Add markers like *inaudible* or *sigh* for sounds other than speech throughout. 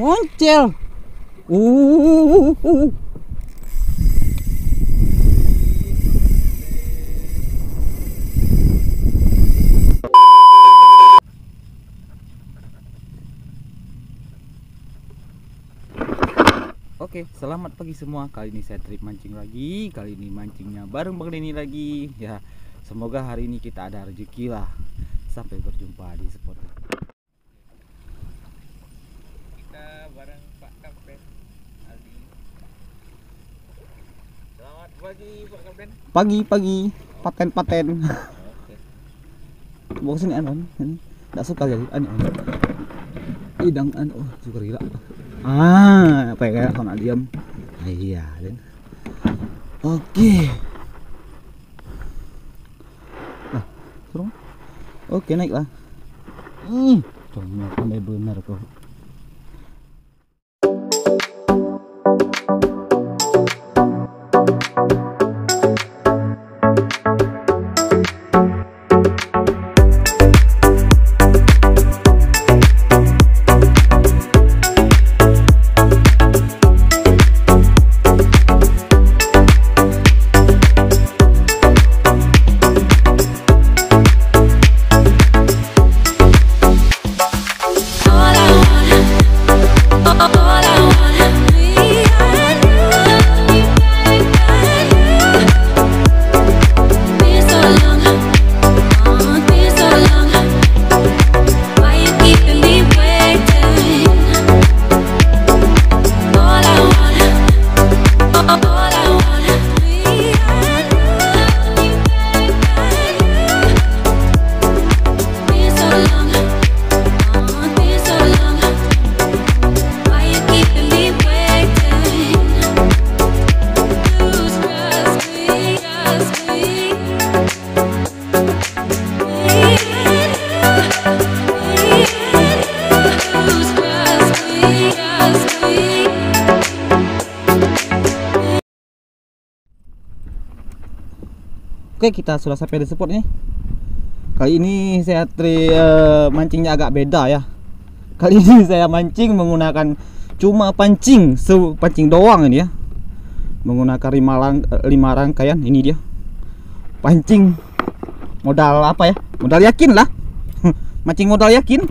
muncul uh, uh, uh. Oke, selamat pagi semua. Kali ini saya trip mancing lagi. Kali ini mancingnya bareng Bang Deni lagi. Ya, semoga hari ini kita ada rezeki lah. Sampai berjumpa di spot. Pagi, Pagi. Paten-paten. Okay. *laughs* Bawa sini anu, anu, anu. tidak suka jadi anu Idang anu oh, suka gila. Ah, apa ya kalau nak diam. Ah, iya, Den. Oke. lah, Nah, suruh. Oke, okay, naiklah. Ih, hmm. benar kok. Oke kita sudah sampai di spot nih Kali ini saya tri, uh, mancingnya agak beda ya. Kali ini *laughs* saya mancing menggunakan cuma pancing Pancing doang ini ya. Menggunakan lima, lang, eh, lima rangkaian Ini dia. Pancing Modal apa ya? Modal yakin lah. *laughs* Mancing modal yakin.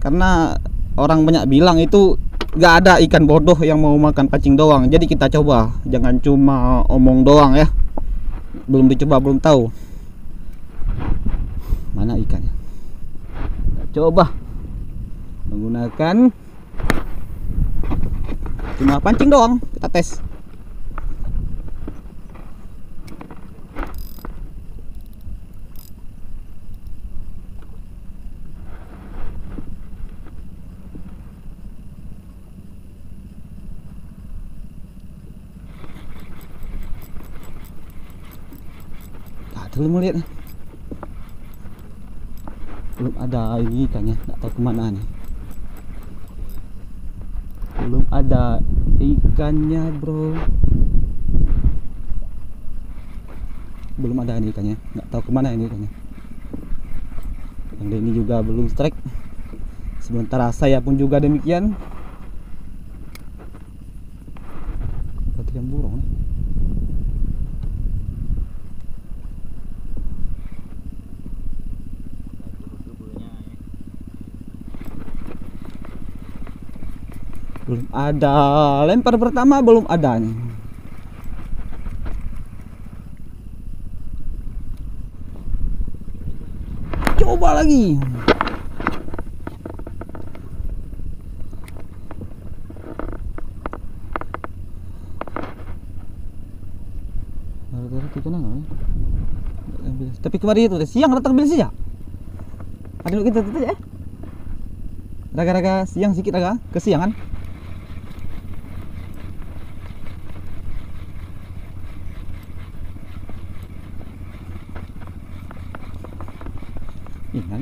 Karena orang banyak bilang itu gak ada ikan bodoh yang mau makan pancing doang. Jadi kita coba jangan cuma omong doang ya belum dicoba belum tahu. Mana ikannya? Kita coba. Menggunakan cuma pancing doang. Kita tes. ada mau belum ada ini ikannya nggak tahu ke mana nih. Belum ada ikannya bro. Belum ada ini ikannya nggak tahu ke mana ini ikannya yang ini juga belum strike. Sementara saya pun juga demikian. belum ada. Lempar pertama belum ada nih coba lagi. Tapi kemarin itu siang datang beli ya ada kita ya? Raga-raga siang sedikit raga. Kesiangan.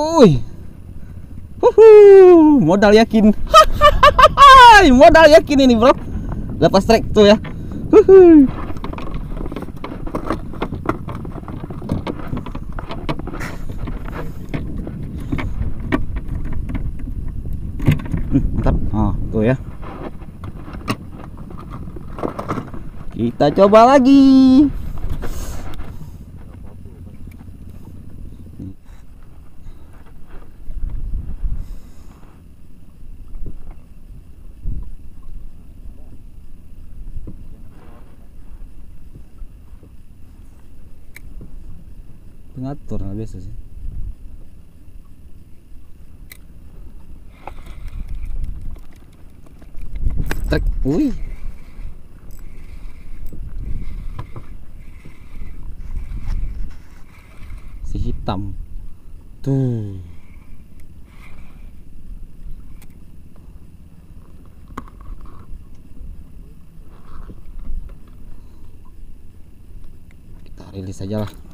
Uy. Huhu, modal yakin. Modal yakin ini, Bro. Lepas trek tuh ya. Huhu. Hmm, mantap. Oh, tuh ya. Kita coba lagi. Pengatur nah, biasa sih. Trek, wih. Si hitam. Tuh. Kita rilis aja lah.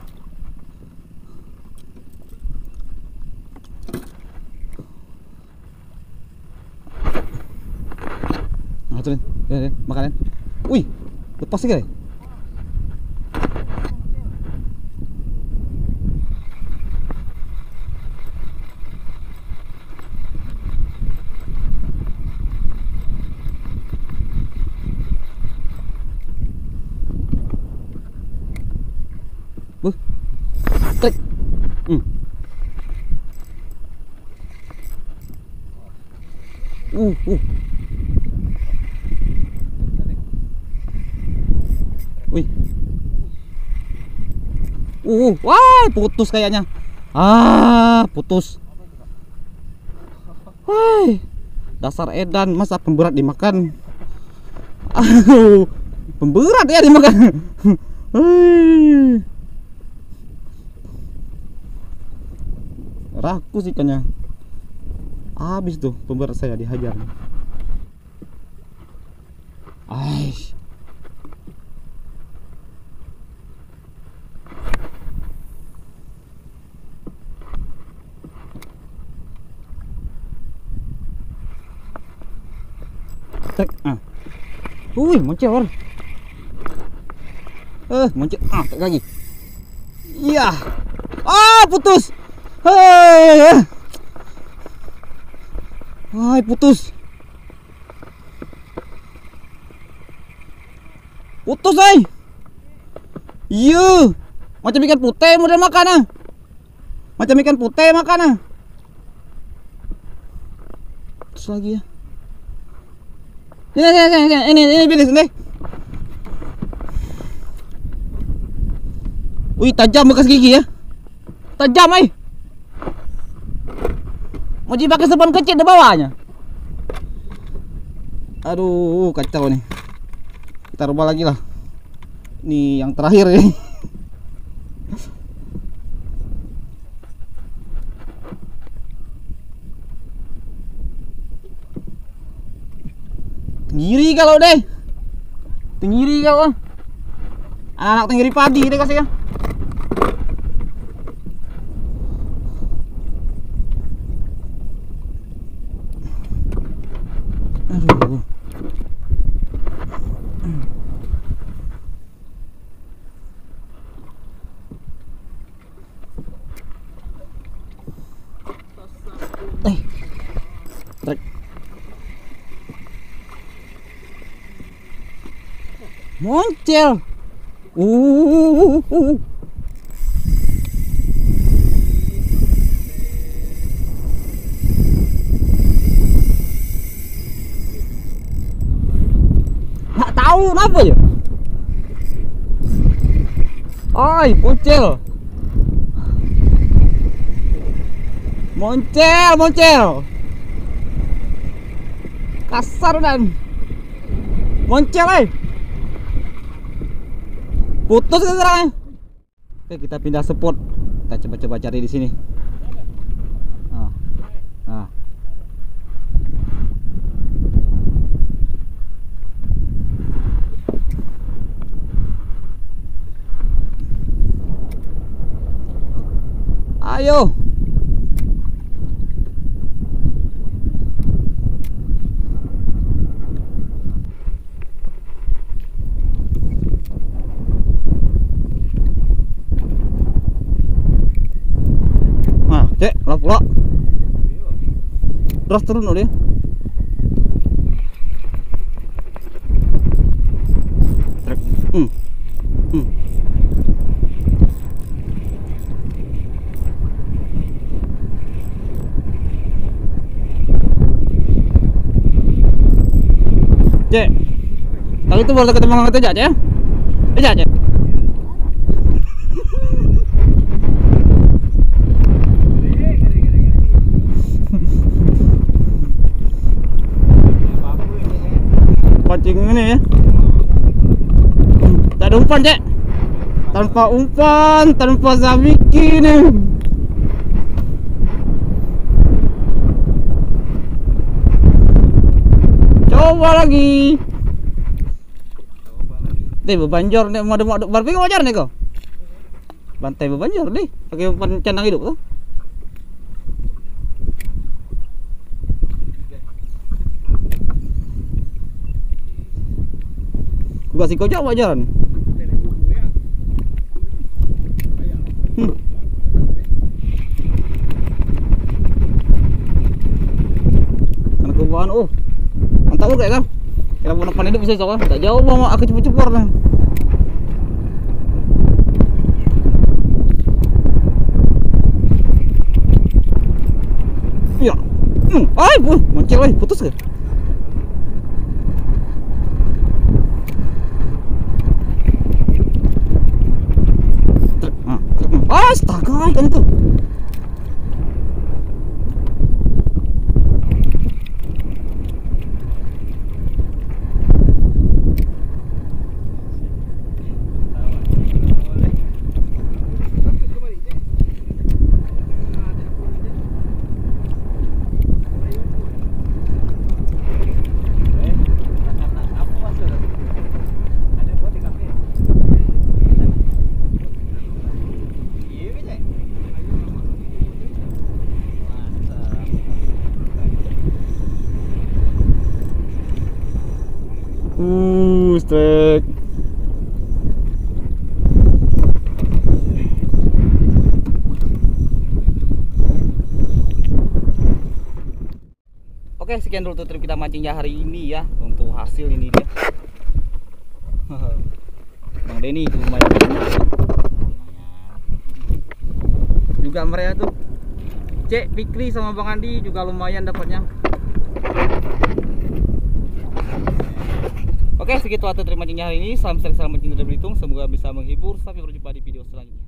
Ya, ya, Makanan. Ya. wih, lepas sih, guys. Hmm. Uh, uh. Wih. Uh, wah, putus kayaknya. Ah, putus. Wah, dasar edan masa pemberat dimakan. Aduh, pemberat ya dimakan. Wih. Rakus ikannya. Habis tuh pemberat saya dihajar. Wih, moncor. Eh, moncor. Ah, tek lagi. Iya. Ah, putus. Hei. Hai, putus. Putus, ay. Iya. Macam ikan putih model makan ah. Macam ikan putih makan ah. Putus lagi ya. Ini, ini, ini, ini, ini, ini, bilis, ini. Wih, tajam bekas gigi ya. Tajam, eh. Mau pakai sepan kecil di bawahnya. Aduh, kacau nih. Kita rubah lagi lah. Ini yang terakhir ya. Tenggiri kalau deh. Tenggiri kalau. Anak tenggiri padi deh kasih ya. Eh. Trek. Moncel. Uh. Nggak tahu kenapa ya. Oi, moncel. Moncel, moncel. Kasar dan moncel, eh putus kita terang. oke kita pindah spot. Kita coba-coba cari di sini. Ah, ah. Ayo. Cek, lah pula. Terus turun dulu ya. Trek. Hmm. Hmm. Cek. Kalau itu boleh ketemu orang aja ya. Aja aja. Pancing ini ya. Tak ada umpan, Cek. Tanpa umpan, tanpa sabiki nih. Coba lagi. Nih bebanjor nih mau mau berpikir wajar nih kok. Bantai bebanjor nih, pakai umpan candang hidup tuh. Gua sih kocok wajar nih. Nenek bubu ya. Hmm. Karena kebawaan oh. Mantap juga kan? Kira mau depan hidup bisa sok Tak jauh mau aku cepet-cepet lah. Ya. Hmm. Ay, bu, mancil ay, putus ke? Truk, ah, truk, ah. Astaga, ikan itu. Strek. Oke, sekian dulu tuh trip kita mancingnya hari ini ya untuk hasil ini dia. *laughs* Bang Denny lumayan banyak. Juga mereka tuh Cek Fikri sama Bang Andi juga lumayan dapatnya. Oke, segitu aja terima mancingnya hari ini. Salam sehat, salam mancing dari Belitung. Semoga bisa menghibur. Sampai berjumpa di video selanjutnya.